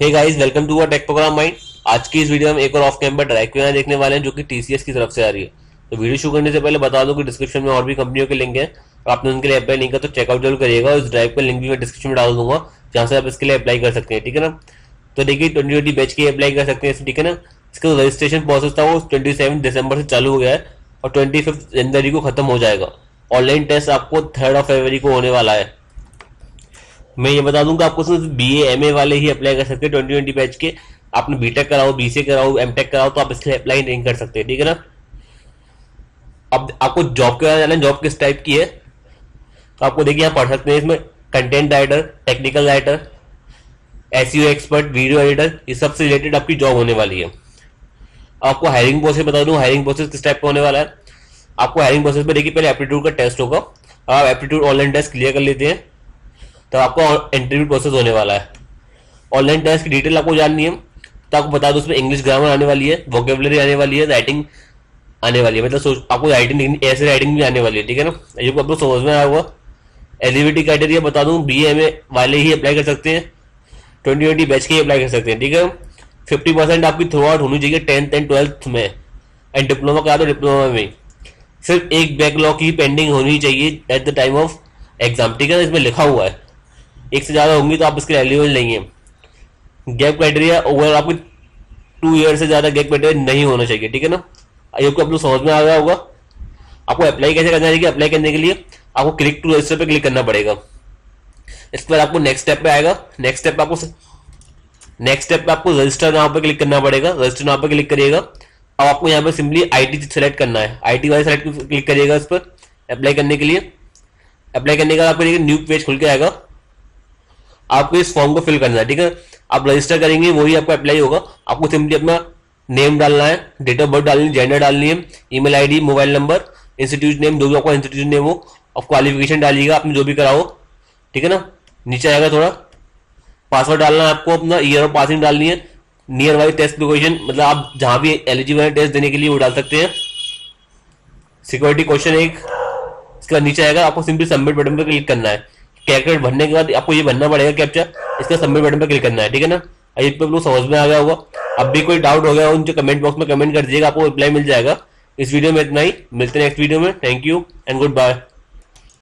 Guys welcome to tech program mind आज की इस वीडियो में एक और ऑफ़ कैंपर ड्राइव क्यों देखने वाले हैं जो कि टीसीएस की तरफ़ से आ रही है। तो वीडियो शुरू करने से पहले बता दूँ कि डिस्क्रिप्शन में और भी कंपनियों के लिंक है। आपने उनके लिए अप्लाई लिंक है तो चेकआउट ज़रूर करिएगा इस ड्राइव का लिंक भी मैं डिस्क्रिप्शन में डाल दूँगा, जहाँ से आप इसके लिए अप्लाई कर सकते हैं, ठीक है ना? तो देखिए ट्वेंटी ट्वेंटी बैच के अप्लाई कर सकते हैं ठीक है ना? इसका रजिस्ट्रेशन प्रोसेस था, वो ट्वेंटी सेवन दिसंबर से चालू हो गया है और ट्वेंटी फिफ्थ जनवरी को खत्म हो जाएगा। ऑनलाइन टेस्ट आपको थर्ड ऑफ़ फरवरी को होने वाला है। मैं ये बता दूँगा, आपको सिर्फ़ बी एम ए वाले ही अप्लाई कर सकते हैं ट्वेंटी ट्वेंटी बैच के। आपने बीटेक कराओ बी बीसी कराओ एमटेक कराओ तो आप इसके अप्लाई नहीं कर सकते, ठीक है ना? अब आपको जॉब के बारे में जॉब किस टाइप की है? तो आपको देखिए, आप पढ़ सकते हैं इसमें content writer technical writer S expert video editor इस सबसे रिलेटेड आपकी जॉब होने वाली है। आपको हायरिंग प्रोसेस बता दूँ हायरिंग प्रोसेस किस टाइप का होने वाला है? आपको हायरिंग प्रोसेस में देखिए, पहले एप्टीट्यूड का टेस्ट होगा। आप एप्टीट्यूड ऑनलाइन टेस्ट क्लियर कर लेते हैं। तो आपको इंटरव्यू प्रोसेस होने वाला है। ऑनलाइन टेस्ट की डिटेल आपको जाननी है। तो आपको बता दो, उसमें इंग्लिश ग्रामर आने वाली है वोकेबलरी आने वाली है राइटिंग आने वाली है। मतलब सोच, आपको राइटिंग ऐसे राइटिंग भी आने वाली है, ठीक है ना? ये आपको समझ में आया हुआ एलिजिबिलिटी क्राइटेरिया बता दूँ बी एम ए वाले ही अप्लाई कर सकते हैं। ट्वेंटी ट्वेंटी बैच के ही अप्लाई कर सकते हैं, ठीक है? फिफ्टी परसेंट आपकी थ्रू आउट होनी चाहिए टेंथ एंड ट्वेल्थ में। एंड डिप्लोमा करा दो डिप्लोमा में। सिर्फ़ एक बैकलॉग की पेंडिंग होनी चाहिए at the time of exam ठीक है? इसमें लिखा हुआ है। एक से ज़्यादा होंगी तो आप इसके एलिजिबल नहीं है गैप क्राइटेरिया ओवर आपको टू ईयर से ज़्यादा गैप क्राइटेरिया नहीं होना चाहिए, ठीक है ना? आई को आप लोग समझ में आ गया होगा। आपको अप्लाई कैसे करना है अप्लाई करने के लिए आपको क्लिक टू रजिस्टर पे क्लिक करना पड़ेगा। इसके बाद आपको नेक्स्ट स्टेप पे आएगा। नेक्स्ट स्टेप आपको नेक्स्ट स्टेप पे आपको रजिस्टर नाम पे क्लिक करना पड़ेगा। रजिस्टर नाम पे क्लिक करिएगा। अब आपको यहाँ पे सिंपली आईटी सेलेक्ट करना है। आईटी वाले सेलेक्ट क्लिक करिएगा इस पर अप्लाई करने के लिए। अप्लाई करने के बाद आपको न्यू पेज खुल के आएगा। आपको इस फॉर्म को फिल करना है, ठीक है? आप रजिस्टर करेंगे, वही आपको अप्लाई होगा। आपको सिंपली अपना नेम डालना है डेट ऑफ़ बर्थ डालनी जेंडर डालनी है email ID mobile number institute name जो भी आपका इंस्टीट्यूट नेम हो और क्वालिफिकेशन डालिएगा, आपने जो भी कराओ ठीक है ना? नीचे आएगा थोड़ा। पासवर्ड डालना है आपको अपना ईयर ऑफ़ पासिंग डालनी है। नियर बाई टेस्ट लोकेशन मतलब आप जहाँ भी एलिजिबल है टेस्ट देने के लिए वो डाल सकते हैं। सिक्योरिटी क्वेश्चन एक, इसका नीचे आएगा, आपको सिंपली सबमिट बटन पर क्लिक करना है। कैलकुलेट भरने के बाद आपको ये भरना पड़ेगा कैप्चर इसका सबमिट बटन पर क्लिक करना है, ठीक है ना? ये पे लोग समझ में आ गया होगा। अब भी कोई डाउट हो गया उनके कमेंट बॉक्स में कमेंट कर दीजिएगा, आपको रिप्लाई मिल जाएगा। इस वीडियो में इतना ही। मिलते हैं नेक्स्ट वीडियो में। Thank you and goodbye